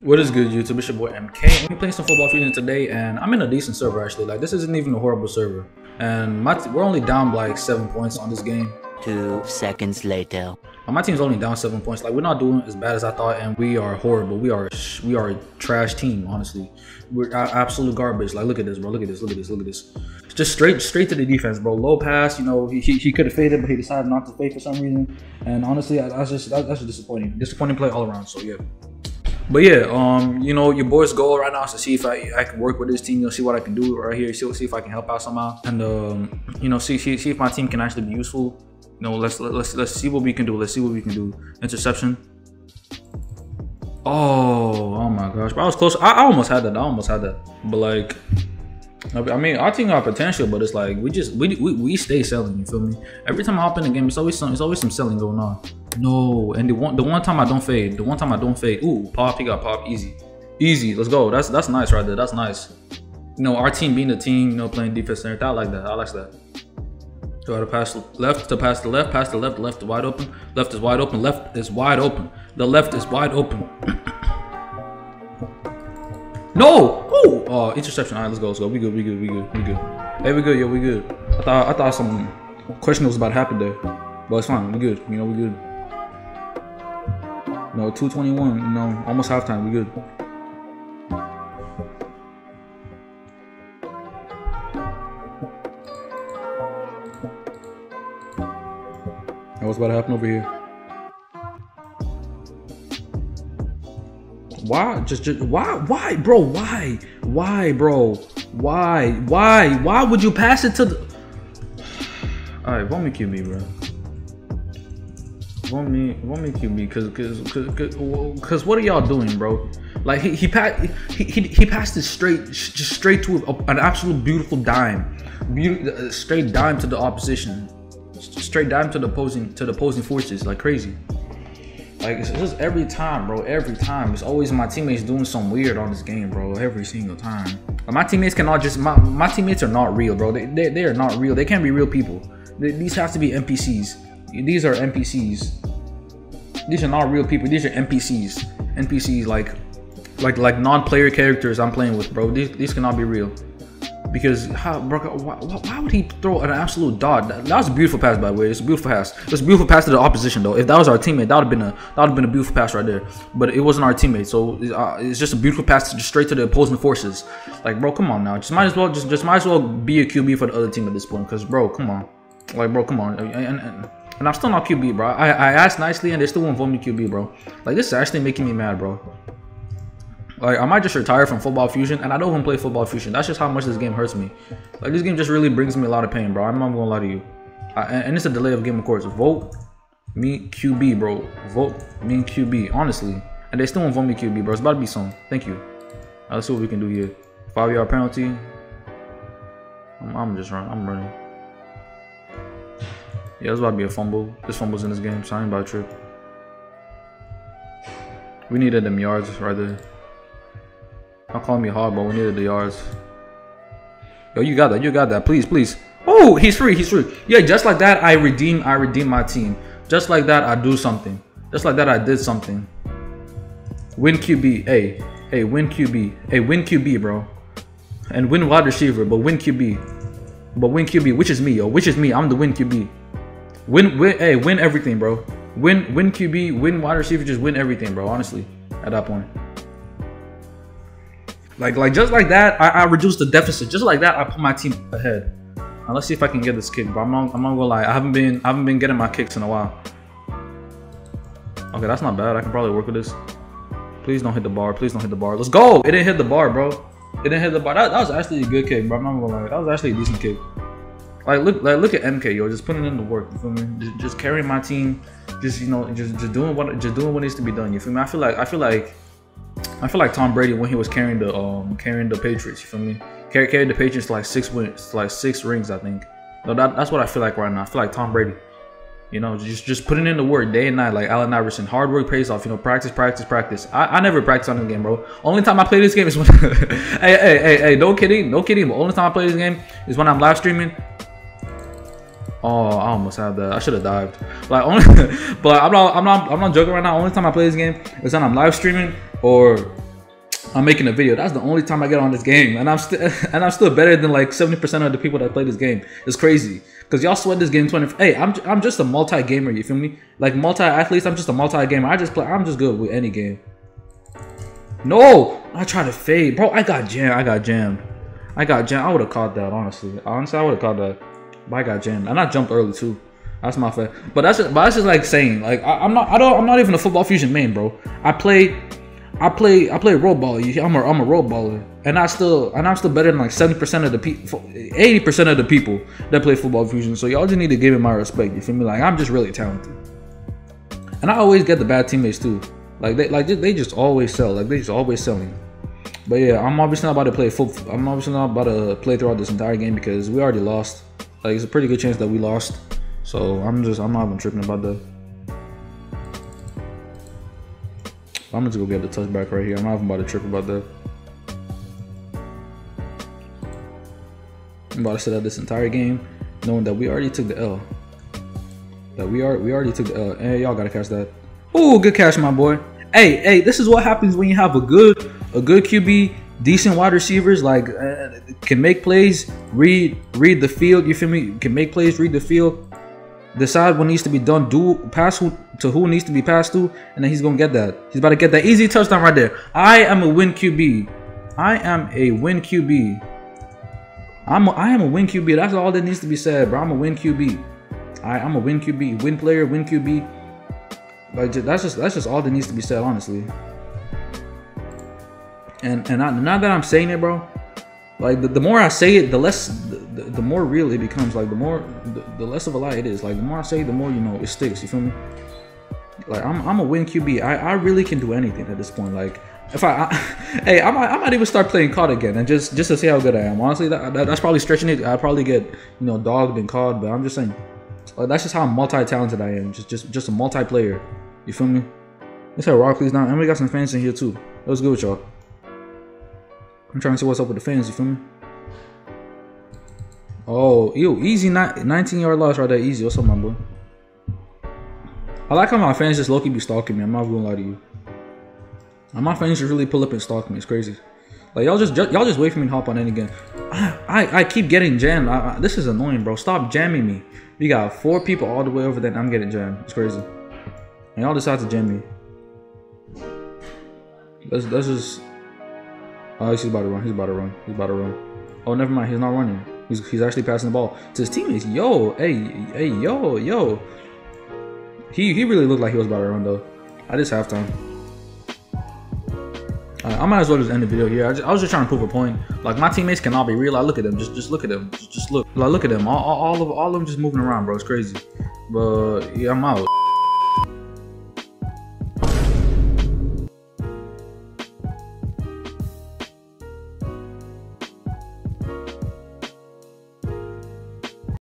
What is good, YouTube? It's your boy MK. I'm playing some Football Fusion today, and I'm in a decent server actually. Like this isn't even a horrible server, and my we're only down by like seven points on this game. Two seconds later. My team's only down seven points. Like we're not doing as bad as I thought, and we are horrible. We are we are a trash team. Honestly, we're uh, absolute garbage. Like look at this, bro. Look at this. Look at this. Look at this. Just straight straight to the defense, bro. Low pass. You know he, he, he could have faded, but he decided not to fade for some reason. And honestly, that's just that's just disappointing. Disappointing play all around. So yeah. But yeah, um, you know, your boy's goal right now is to see if I, I can work with this team. You'll see what I can do right here. See, see if I can help out somehow, and um, you know, see, see see if my team can actually be useful. You know, let's let's let's see what we can do. Let's see what we can do. Interception. Oh, oh my gosh, but I was close. I, I almost had that. I almost had that. But like, I mean, our team got potential, but it's like we just we, we we stay selling. You feel me? Every time I hop in the game, it's always some it's always some selling going on. No, and the one the one time I don't fade, the one time I don't fade. Ooh, pop, he got pop, easy, easy. Let's go. That's that's nice right there. That's nice. You know, our team being the team, you know, playing defense and everything. I like that. I like that. Try to pass left to pass the left, pass the left, left wide open, left is wide open, left is wide open. The left is wide open. no! Oh, uh, interception. All right, let's go, let's go. We good, we good, we good, we good. Hey, we good, yo, we good. I thought I thought some question was about to happen there, but it's fine. We good. You know, we good. No, 221. No, know, almost halftime. We good. What's about to happen over here? Why? Just, just why? Why, bro? Why? Why, bro? Why? Why? Why would you pass it to the? All right, vote me bro. Vote me, vote me QB, cause, cause, cause, cause, what are y'all doing, bro? Like he he he, he, he passed it straight, just straight to a, an absolute beautiful dime, Be uh, straight dime to the opposition straight dime to the opposing to the opposing forces like crazy. Like it's just every time, bro. Every time, it's always my teammates doing some weird on this game, bro. Every single time. My teammates cannot just my my teammates are not real, bro. They they, they are not real. They can't be real people. They, these have to be NPCs. These are NPCs. These are not real people. These are NPCs. NPCs like like like non-player characters I'm playing with, bro. These these cannot be real because how, bro, why, why, would he throw an absolute dot? That, that, was a beautiful pass, by the way. It's a beautiful pass. It's a beautiful pass to the opposition, though. If that was our teammate, that would have been a that would have been a beautiful pass right there. But it wasn't our teammate, so uh, it's just a beautiful pass just straight to the opposing forces. Like, bro, come on now. Just might as well just just might as well be a QB for the other team at this point, because bro, come on, like, bro, come on. And, and, and, and I'm still not QB, bro. I, I asked nicely, and they still won't vote me QB, bro. Like, this is actually making me mad, bro. Like, I might just retire from Football Fusion, and I don't even play Football Fusion. That's just how much this game hurts me. Like, this game just really brings me a lot of pain, bro. I'm not gonna lie to you. I, and it's a delay of game, of course. Vote me QB, bro. Vote me QB, honestly. And they still won't vote me QB, bro. It's about to be some. Thank you. Right, let's see what we can do here. Five yard penalty. I'm, I'm just running. I'm running. Yeah, it's about to be a fumble. This fumble's in this game, so I ain't about to trip. We needed them yards right there. Don't call me hard, but we needed the yards. Yo, you got that. You got that. Please, please. Oh, he's free. He's free. Yeah, just like that, I redeem. I redeem my team. Just like that, I do something. Just like that, I did something. Win QB. Hey, hey, win QB. Hey, win QB, bro. And win wide receiver, but win QB. But win QB, which is me, yo. Which is me. I'm the win QB. Win, win. Hey, win everything, bro. Win, win QB. Win wide receiver. Just win everything, bro. Honestly, at that point. Like, like just like that, I, I reduced the deficit. Just like that, I put my team ahead. Now let's see if I can get this kick, but I'm not, I'm not gonna lie. I haven't been, I haven't been getting my kicks in a while. Okay, that's not bad. I can probably work with this. Please don't hit the bar. Please don't hit the bar. Let's go. It didn't hit the bar, bro. It didn't hit the bar. That, that was actually a good kick, bro. I'm not gonna lie. That was actually a decent kick. Like look, like look at MK, yo, just putting in the work. You feel me? Just, just carrying my team. Just you know, just just doing what just doing what needs to be done. You feel me? I feel like I feel like I feel like Tom Brady when he was carrying the um carrying the Patriots. You feel me? Carried the Patriots like six wins, like six rings, I think. No, that, that's what I feel like right now. I feel like Tom Brady. You know, just just putting in the work day and night, like Allen Iverson. Hard work pays off. You know, practice, practice, practice. I, I never practice on the game, bro. Only time I play this game is when. hey, hey, hey, hey! No kidding, no kidding. But only time I play this game is when I'm live streaming Oh, I almost had that. I should have dived. Like only, but I'm not. I'm not. I'm not joking right now. Only time I play this game is when I'm live streaming or I'm making a video. That's the only time I get on this game, and I'm still and I'm still better than like 70% of the people that play this game. It's crazy because y'all sweat this game 20. Hey, I'm I'm just a multi gamer. You feel me? Like multi athletes. I'm just a multi gamer. I just play. I'm just good with any game. No, I try to fade, bro. I got jammed. I got jammed. I got jammed. I would have caught that honestly. Honestly, I would have caught that. I got jammed, and I jumped early too. That's my fault. But that's just, but that's just like saying like I, am not I don't I'm not even a football fusion main, bro. I play I play I play road ball. I'm a I'm a road baller, and I still and I'm still better than like seventy percent of the people, eighty percent of the people that play football fusion. So y'all just need to give me my respect. You feel me? Like I'm just really talented, and I always get the bad teammates too. Like they like they just always sell. Like they just always selling. But yeah, I'm obviously not about to play full. I'm obviously not about to play throughout this entire game because we already lost. Like it's a pretty good chance that we lost. So I'm just I'm not even tripping about that. I'm just gonna get the touchback right here. I'm not even about to trip about that. I'm about to set up this entire game knowing that we already took the L. That we are we already took the L. Hey, y'all gotta catch that. Oh, good catch, my boy. Hey, hey, this is what happens when you have a good a good QB, decent wide receivers, like uh, can make plays, read read the field. You feel me? Can make plays, read the field decide what needs to be done, do pass who, to who needs to be passed to, and then he's gonna get that. He's about to get that easy touchdown right there. I am a win QB. I am a win QB. I'm a, I am a win QB. That's all that needs to be said, bro. I'm a win QB. I, I'm a win QB, win player, win QB. Like that's just that's just all that needs to be said, honestly. And and I, that I'm saying it, bro, like the, the more I say it, the less the, the, the more real it becomes. Like the more the, the, less of a lie it is. Like the more I say, the more you know it sticks. You feel me? Like I'm I'm a win QB. I, I really can do anything at this point. Like if I, I hey I might, I might even start playing COD again and just just to see how good I am. Honestly, that, that that's probably stretching it. I probably get you know dogged and COD, but I'm just saying. Like that's just how multi talented I am. Just just just a multiplayer. You feel me? Let's have rock please now, and we got some fans in here too. That was good with y'all. I'm trying to see what's up with the fans, you feel me? Oh, yo, easy 19 yard loss right there. Easy. What's up, my boy? I like how my fans just low-key be stalking me. I'm not gonna lie to you. And my fans just really pull up and stalk me. It's crazy. Like y'all just, y'all just wait for me to hop on any again. I, I, I keep getting jammed. I, I, this is annoying, bro. Stop jamming me. We got four people all the way over there, and I'm getting jammed. It's crazy. And y'all decide to jam me. Let's just Oh, he's about to run. He's about to run. He's about to run. Oh, never mind. He's not running. He's, he's actually passing the ball to his teammates. Yo, hey, hey, yo, yo. He he really looked like he was about to run though. I just halftime. Uh, I might as well just end the video here. I, just, I, was just trying to prove a point. Like my teammates cannot be real. I look at them. Just just look at them. Just, just look. Like look at them. All, all, all of all of them just moving around, bro. It's crazy. But yeah, I'm out.